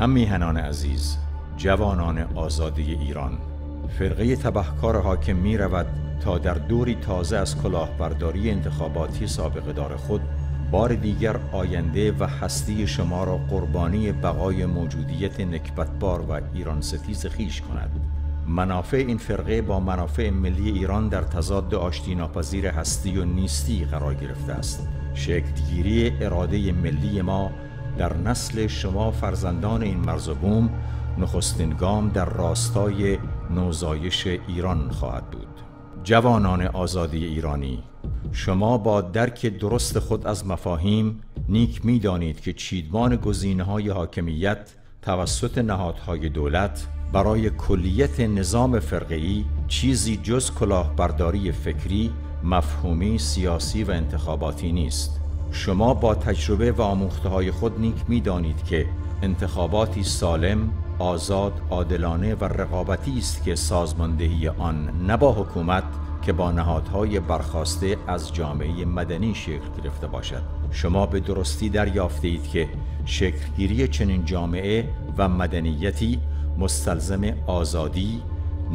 هم میهنان عزیز جوانان آزادی ایران. فرقه تبهکار حاکم می رود تا در دوری تازه از کلاهبرداری انتخاباتی سابقه دار خود بار دیگر آینده و هستی شما را قربانی بقای موجودیت نکبتبار و ایران ستیز خیش کند. منافع این فرقه با منافع ملی ایران در تضاد آشتی ناپذیر هستی و نیستی قرار گرفته است. شکلگیری اراده ملی ما در نسل شما فرزندان این مرز و بوم نخستین گام در راستای نوزایش ایران خواهد بود جوانان آزادی ایرانی شما با درک درست خود از مفاهیم نیک می دانید که چیدمان گزینه های حاکمیت توسط نهادهای دولت برای کلیت نظام فرقی چیزی جز کلاهبرداری فکری، مفهومی، سیاسی و انتخاباتی نیست. شما با تجربه و آموخته های خود نیک می دانید که انتخاباتی سالم، آزاد، عادلانه و رقابتی است که سازماندهی آن نه با حکومت که با نهادهای برخواسته از جامعه مدنی شکل گرفته باشد. شما به درستی دریافته اید که شکلگیری چنین جامعه و مدنیتی مستلزم آزادی،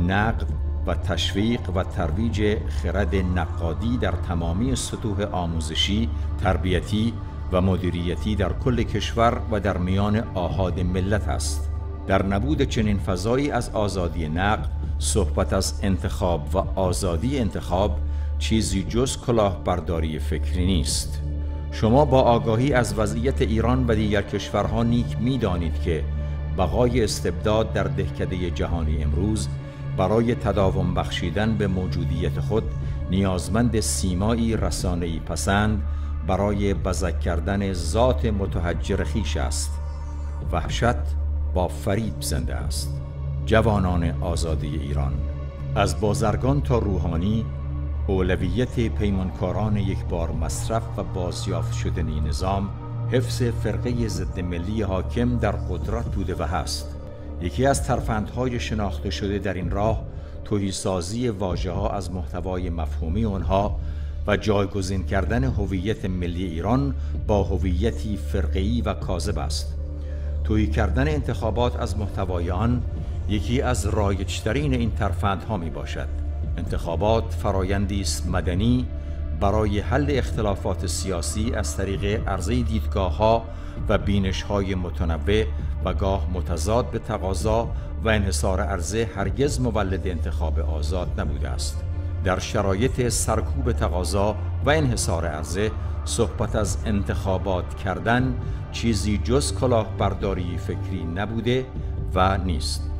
نقد و تشویق و ترویج خرد نقادی در تمامی سطوح آموزشی، تربیتی و مدیریتی در کل کشور و در میان آهاد ملت است. در نبود چنین فضایی از آزادی نقد صحبت از انتخاب و آزادی انتخاب چیزی جز کلاهبرداری فکری نیست شما با آگاهی از وضعیت ایران و دیگر کشورها نیک می‌دانید که بقای استبداد در دهکده جهانی امروز برای تداوم بخشیدن به موجودیت خود نیازمند سیمایی رسانه‌ای پسند برای بزک کردن ذات متحجر خیش است. وحشت با فریب زنده است. جوانان آزادی ایران از بازرگان تا روحانی اولویت پیمانکاران یک بار مصرف و بازیافت شدنی نظام حفظ فرقه ضد ملی حاکم در قدرت بوده و هست. یکی از ترفندهای شناخته شده در این راه توهیسازی واژه ها از محتوای مفهومی آنها و جایگزین کردن هویت ملی ایران با هویتی فرقه‌ای و کاذب است. توهی کردن انتخابات از محتوای آن یکی از رایجترین این ترفندها می باشد انتخابات فرایندی است مدنی برای حل اختلافات سیاسی از طریق عرضه دیدگاه ها و بینش های متنوع و گاه متضاد به تقاضا و انحصار عرضه هرگز مولد انتخاب آزاد نبوده است. در شرایط سرکوب تقاضا و انحصار عرضه صحبت از انتخابات کردن چیزی جز کلاهبرداری فکری نبوده و نیست.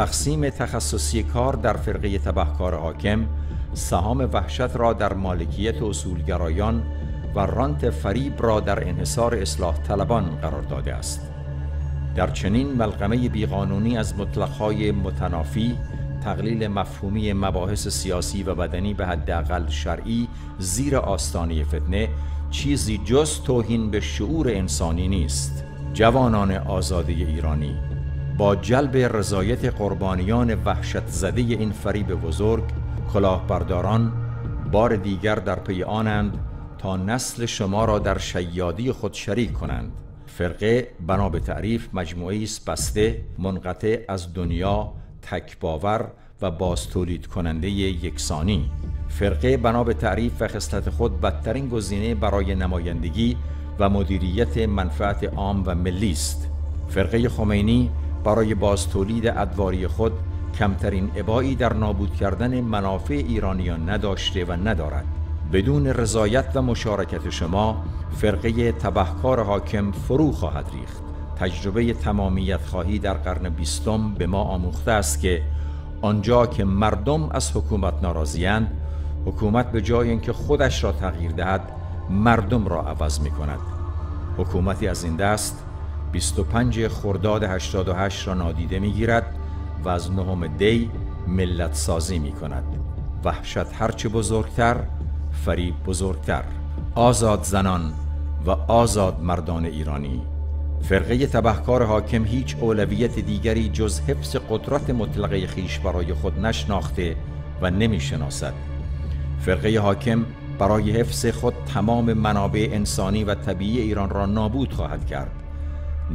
تقسیم تخصصی کار در فرقه تبهکار حاکم سهام وحشت را در مالکیت اصولگرایان و رانت فریب را در انحصار اصلاح طلبان قرار داده است. در چنین ملغمه بیقانونی از مطلقهای متنافی تقلیل مفهومی مباحث سیاسی و بدنی به حداقل شرعی زیر آستانه فتنه چیزی جز توهین به شعور انسانی نیست. جوانان آزادی ایرانی با جلب رضایت قربانیان وحشت زده این فریب بزرگ کلاهبرداران بار دیگر در پی آنند تا نسل شما را در شیادی خود شریک کنند. فرقه بنا به تعریف مجموعه است بسته منقطع از دنیا تکباور و باز تولید کننده یکسانی. فرقه بنا به تعریف و خصلت خود بدترین گزینه برای نمایندگی و مدیریت منفعت عام و ملی است. فرقه خمینی برای باز تولید ادواری خود کمترین ابایی در نابود کردن منافع ایرانیان نداشته و ندارد. بدون رضایت و مشارکت شما فرقه تبهکار حاکم فرو خواهد ریخت. تجربه تمامیت خواهی در قرن بیستم به ما آموخته است که آنجا که مردم از حکومت ناراضیاند حکومت به جای اینکه خودش را تغییر دهد مردم را عوض می کند حکومتی از این دست 25 خرداد 88 را نادیده می گیرد و از نهم دی ملت سازی می کند وحشت هرچه بزرگتر فریب بزرگتر. آزاد زنان و آزاد مردان ایرانی. فرقه تبهکار حاکم هیچ اولویت دیگری جز حفظ قدرت مطلقه خیش برای خود نشناخته و نمی شناسد فرقه حاکم برای حفظ خود تمام منابع انسانی و طبیعی ایران را نابود خواهد کرد.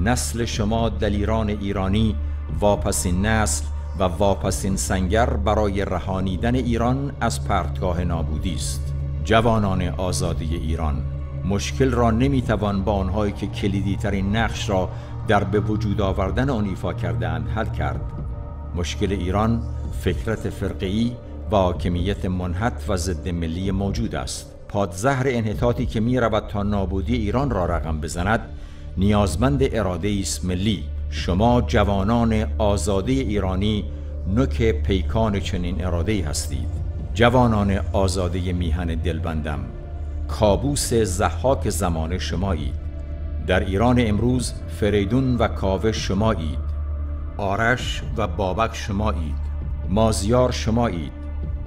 نسل شما دلیران ایرانی واپسین نسل و واپسین سنگر برای رهانیدن ایران از پرتگاه نابودی است. جوانان آزادی ایران مشکل را نمی‌توان با آنهایی که کلیدی ترین نقش را در به وجود آوردن آن ایفا کردهاند حل کرد. مشکل ایران فکرت فرقی و حاکمیت منحط و ضد ملی موجود است. پادزهر انحطاطی که می رود تا نابودی ایران را رقم بزند نیازمند اراده است ملی. شما جوانان آزاده ایرانی نوک پیکان چنین اراده هستید. جوانان آزاده میهن دلبندم کابوس زحاک زمان شمایید. در ایران امروز فریدون و کاوه شمایید. آرش و بابک شمایید. مازیار شمایید.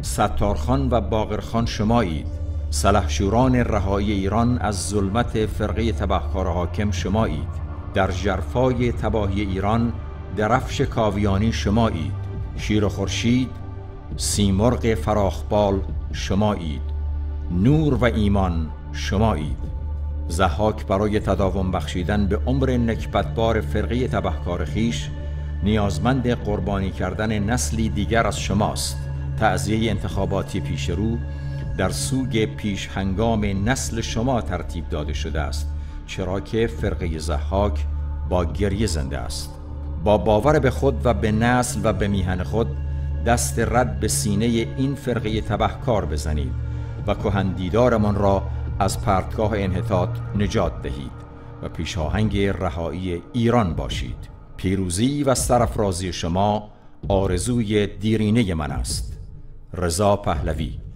ستارخان و باقرخان شمایید. سلحشوران رهایی ایران از ظلمت فرقه تبهکار حاکم شمایید. در جرفای تباهی ایران درفش کاویانی شمایید. شیر خورشید سیمرغ فراخبال شمایید. نور و ایمان شمایید. زحاک برای تداوم بخشیدن به عمر نکبتبار فرقه تبهکار خیش نیازمند قربانی کردن نسلی دیگر از شماست. تعذیه انتخاباتی پیش رو در سوگ پیش هنگام نسل شما ترتیب داده شده است چرا که فرقه زحاک با گریه زنده است. با باور به خود و به نسل و به میهن خود دست رد به سینه این فرقه تبهکار بزنید و کهندیدارمان را از پرتگاه انحطاط نجات دهید و پیشاهنگ رهایی ایران باشید. پیروزی و سرفرازی شما آرزوی دیرینه من است. رضا پهلوی